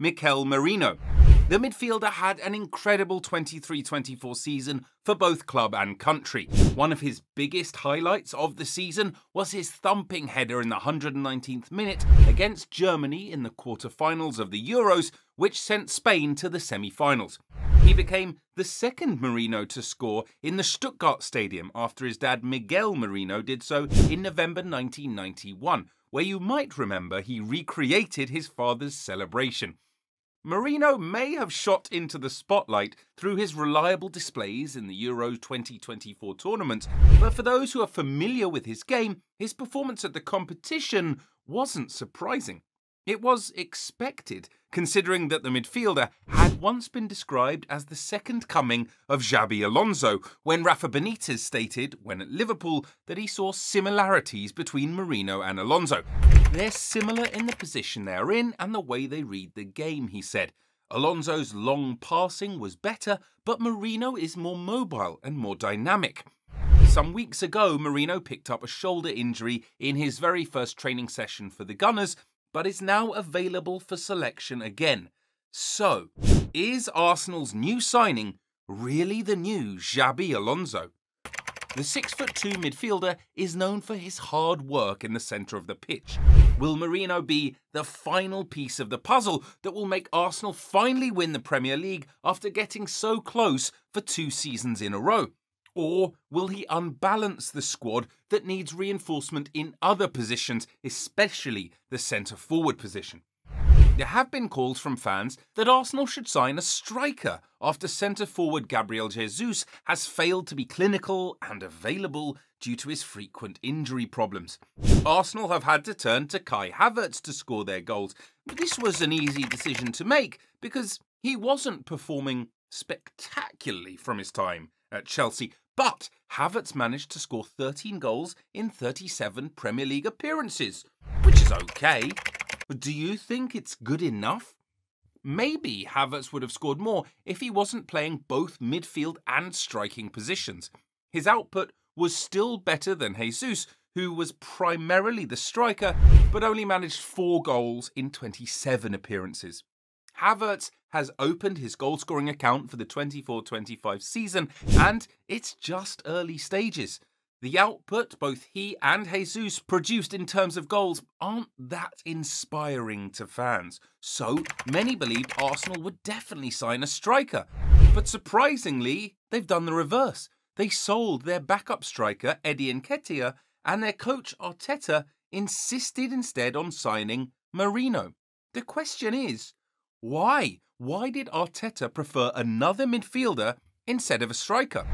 Mikel Merino. The midfielder had an incredible 23 24 season for both club and country. One of his biggest highlights of the season was his thumping header in the 119th minute against Germany in the quarter-finals of the Euros, which sent Spain to the semi finals. He became the second Merino to score in the Stuttgart Stadium after his dad Miguel Merino did so in November 1991, where you might remember he recreated his father's celebration. Merino may have shot into the spotlight through his reliable displays in the Euro 2024 tournament, but for those who are familiar with his game, his performance at the competition wasn't surprising. It was expected, considering that the midfielder once been described as the second coming of Xabi Alonso, when Rafa Benitez stated, when at Liverpool, that he saw similarities between Merino and Alonso. They're similar in the position they're in and the way they read the game, he said. Alonso's long passing was better, but Merino is more mobile and more dynamic. Some weeks ago, Merino picked up a shoulder injury in his very first training session for the Gunners but is now available for selection again. So, is Arsenal's new signing really the new Xabi Alonso? The 6'2 midfielder is known for his hard work in the centre of the pitch. Will Merino be the final piece of the puzzle that will make Arsenal finally win the Premier League after getting so close for two seasons in a row? Or will he unbalance the squad that needs reinforcement in other positions, especially the centre forward position? There have been calls from fans that Arsenal should sign a striker after centre forward Gabriel Jesus has failed to be clinical and available due to his frequent injury problems. Arsenal have had to turn to Kai Havertz to score their goals, this was an easy decision to make because he wasn't performing spectacularly from his time at Chelsea, but Havertz managed to score 13 goals in 37 Premier League appearances, which is okay. But do you think it's good enough? Maybe Havertz would have scored more if he wasn't playing both midfield and striking positions. His output was still better than Jesus, who was primarily the striker but only managed four goals in 27 appearances. Havertz has opened his goal scoring account for the 24 25 season, and it's just early stages. The output both he and Jesus produced in terms of goals aren't that inspiring to fans. So many believed Arsenal would definitely sign a striker. But surprisingly, they've done the reverse. They sold their backup striker, Eddie Nketiah, and their coach, Arteta, insisted instead on signing Merino. The question is, why? Why did Arteta prefer another midfielder instead of a striker?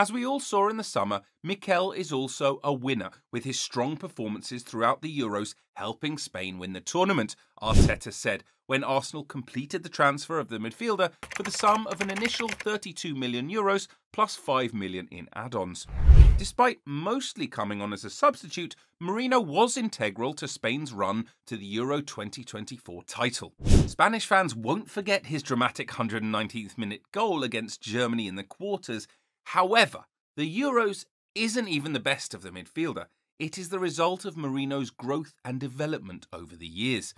As we all saw in the summer, Mikel is also a winner, with his strong performances throughout the Euros helping Spain win the tournament, Arteta said when Arsenal completed the transfer of the midfielder for the sum of an initial 32 million euros plus 5 million in add-ons. Despite mostly coming on as a substitute, Merino was integral to Spain's run to the Euro 2024 title. Spanish fans won't forget his dramatic 119th minute goal against Germany in the quarters. However, the Euros isn't even the best of the midfielder. It is the result of Merino's growth and development over the years.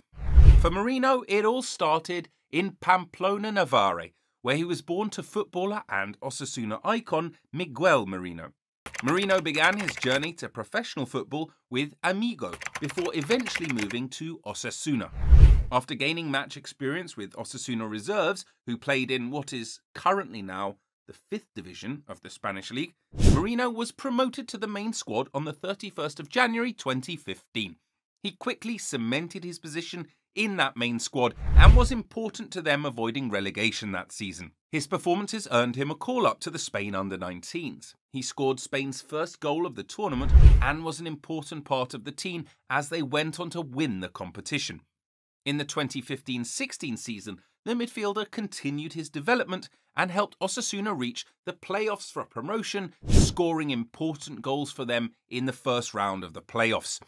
For Merino, it all started in Pamplona, Navarre, where he was born to footballer and Osasuna icon Miguel Merino. Merino began his journey to professional football with Amigó before eventually moving to Osasuna. After gaining match experience with Osasuna reserves, who played in what is currently now the fifth division of the Spanish league, Merino was promoted to the main squad on the 31st of January 2015. He quickly cemented his position in that main squad and was important to them avoiding relegation that season. His performances earned him a call up to the Spain under 19s. He scored Spain's first goal of the tournament and was an important part of the team as they went on to win the competition. In the 2015 16 season, the midfielder continued his development and helped Osasuna reach the playoffs for promotion, scoring important goals for them in the first round of the playoffs.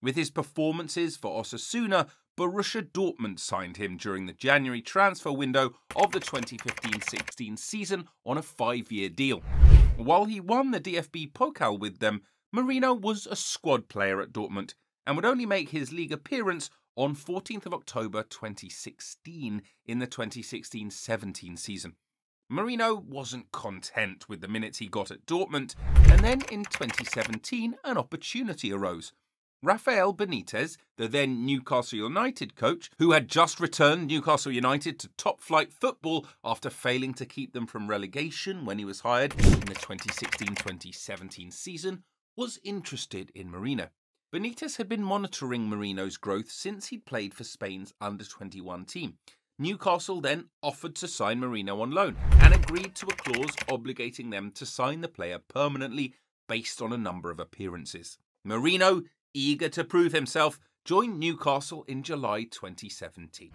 With his performances for Osasuna, Borussia Dortmund signed him during the January transfer window of the 2015 16 season on a five year deal. While he won the DFB Pokal with them, Merino was a squad player at Dortmund and would only make his league appearance on 14th of October 2016 in the 2016-17 season. Merino wasn't content with the minutes he got at Dortmund, and then in 2017 an opportunity arose. Rafael Benitez, the then Newcastle United coach, who had just returned Newcastle United to top flight football after failing to keep them from relegation when he was hired in the 2016 2017 season, was interested in Merino. Benitez had been monitoring Merino's growth since he'd played for Spain's under 21 team. Newcastle then offered to sign Merino on loan and agreed to a clause obligating them to sign the player permanently based on a number of appearances. Merino, eager to prove himself, joined Newcastle in July 2017.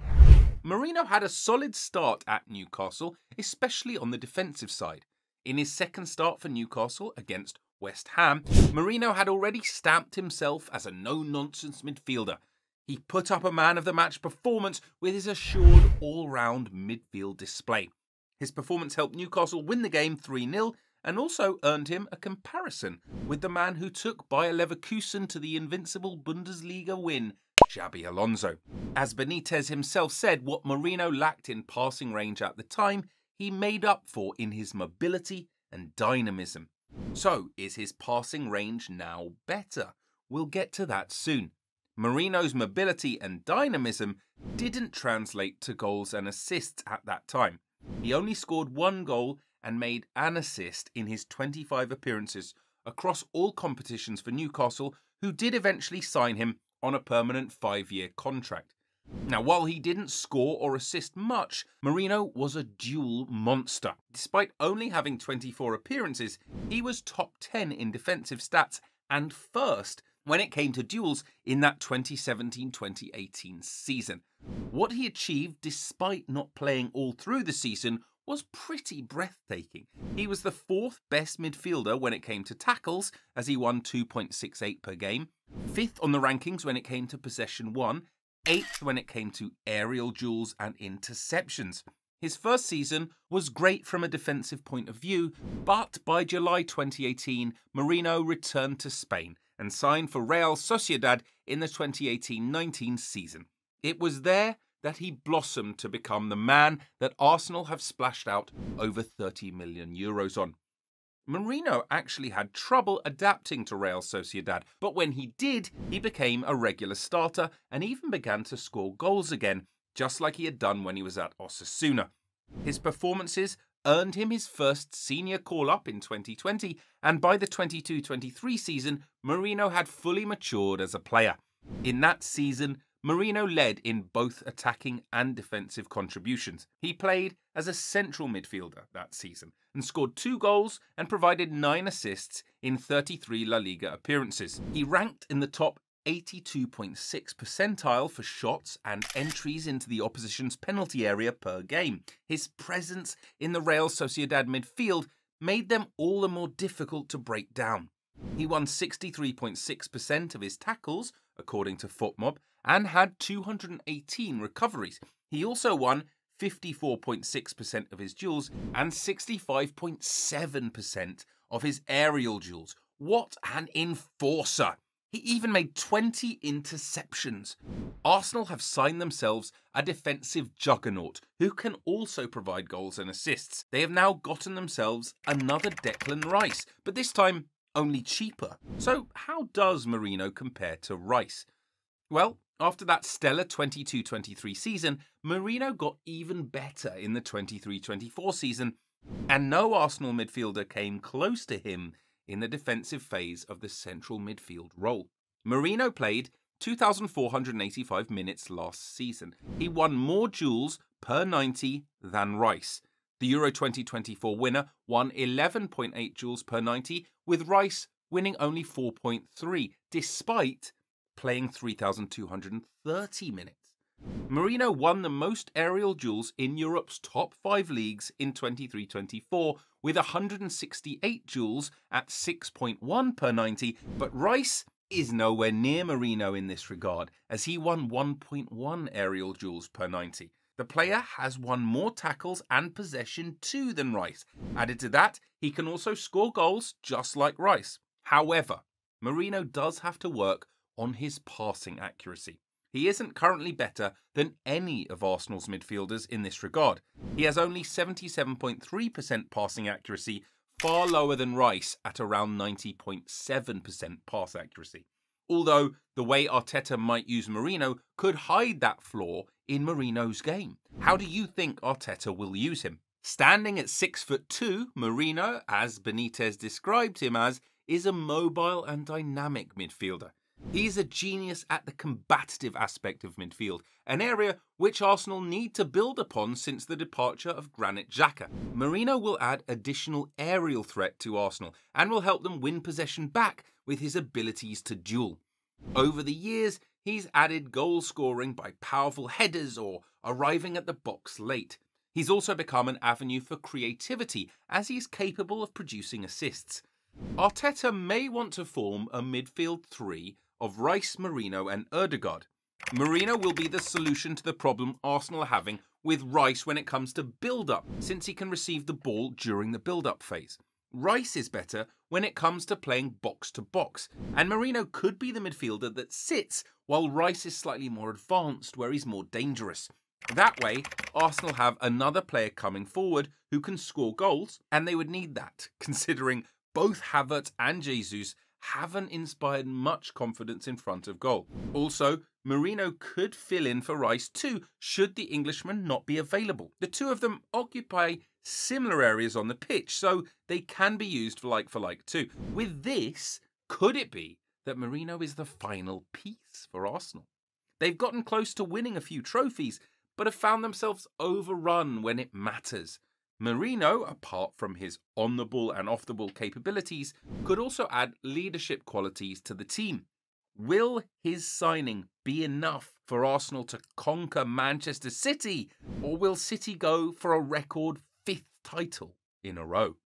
Merino had a solid start at Newcastle, especially on the defensive side. In his second start for Newcastle against West Ham, Merino had already stamped himself as a no nonsense midfielder. He put up a man of the match performance with his assured all round midfield display. His performance helped Newcastle win the game 3 0 and also earned him a comparison with the man who took Bayer Leverkusen to the invincible Bundesliga win, Xabi Alonso. As Benitez himself said, what Merino lacked in passing range at the time, he made up for in his mobility and dynamism. So, is his passing range now better? We'll get to that soon. Merino's mobility and dynamism didn't translate to goals and assists at that time. He only scored one goal and made an assist in his 25 appearances across all competitions for Newcastle, who did eventually sign him on a permanent five year contract. Now, while he didn't score or assist much, Merino was a duel monster. Despite only having 24 appearances, he was top 10 in defensive stats and first when it came to duels in that 2017 2018 season. What he achieved despite not playing all through the season was pretty breathtaking. He was the fourth best midfielder when it came to tackles, as he won 2.68 per game, fifth on the rankings when it came to possession won, eighth when it came to aerial duels and interceptions. His first season was great from a defensive point of view, but by July 2018, Merino returned to Spain and signed for Real Sociedad in the 2018 19 season. It was there that he blossomed to become the man that Arsenal have splashed out over 30 million euros on. Merino actually had trouble adapting to Real Sociedad, but when he did, he became a regular starter and even began to score goals again, just like he had done when he was at Osasuna. His performances earned him his first senior call up in 2020, and by the 22 23 season, Merino had fully matured as a player. In that season, Merino led in both attacking and defensive contributions. He played as a central midfielder that season and scored two goals and provided nine assists in 33 La Liga appearances. He ranked in the top 82.6 percentile for shots and entries into the opposition's penalty area per game. His presence in the Real Sociedad midfield made them all the more difficult to break down. He won 63.6% of his tackles, according to FotMob, and had 218 recoveries. He also won 54.6% of his duels and 65.7% of his aerial duels. What an enforcer! He even made 20 interceptions. Arsenal have signed themselves a defensive juggernaut who can also provide goals and assists. They have now gotten themselves another Declan Rice, but this time only cheaper. So, how does Merino compare to Rice? Well, after that stellar 22 23 season, Merino got even better in the 23 24 season, and no Arsenal midfielder came close to him in the defensive phase of the central midfield role. Merino played 2,485 minutes last season. He won more duels per 90 than Rice. The Euro 2024 winner won 11.8 duels per 90, with Rice winning only 4.3, despite playing 3,230 minutes. Merino won the most aerial duels in Europe's top five leagues in 23 24 with 168 duels at 6.1 per 90, but Rice is nowhere near Merino in this regard, as he won 1.1 aerial duels per 90. The player has won more tackles and possession too than Rice. Added to that, he can also score goals just like Rice. However, Merino does have to work on his passing accuracy. he isn't currently better than any of Arsenal's midfielders in this regard. He has only 77.3% passing accuracy, far lower than Rice at around 90.7% pass accuracy. Although the way Arteta might use Merino could hide that flaw in Merino's game. How do you think Arteta will use him? Standing at 6 foot 2, Merino, as Benitez described him as, is a mobile and dynamic midfielder. He's a genius at the combative aspect of midfield, an area which Arsenal need to build upon since the departure of Granit Xhaka. Merino will add additional aerial threat to Arsenal and will help them win possession back with his abilities to duel. Over the years, he's added goal scoring by powerful headers or arriving at the box late. He's also become an avenue for creativity as he's capable of producing assists. Arteta may want to form a midfield three of Rice, Merino, and Ødegaard. Merino will be the solution to the problem Arsenal are having with Rice when it comes to build up, since he can receive the ball during the build up phase. Rice is better when it comes to playing box to box, and Merino could be the midfielder that sits while Rice is slightly more advanced, where he's more dangerous. That way, Arsenal have another player coming forward who can score goals, and they would need that, considering both Havertz and Jesus haven't inspired much confidence in front of goal. Also, Merino could fill in for Rice too, should the Englishman not be available. The two of them occupy similar areas on the pitch, so they can be used for like for like too. With this, could it be that Merino is the final piece for Arsenal? They've gotten close to winning a few trophies, but have found themselves overrun when it matters. Merino, apart from his on the ball and off the ball capabilities, could also add leadership qualities to the team. Will his signing be enough for Arsenal to conquer Manchester City, or will City go for a record fifth title in a row?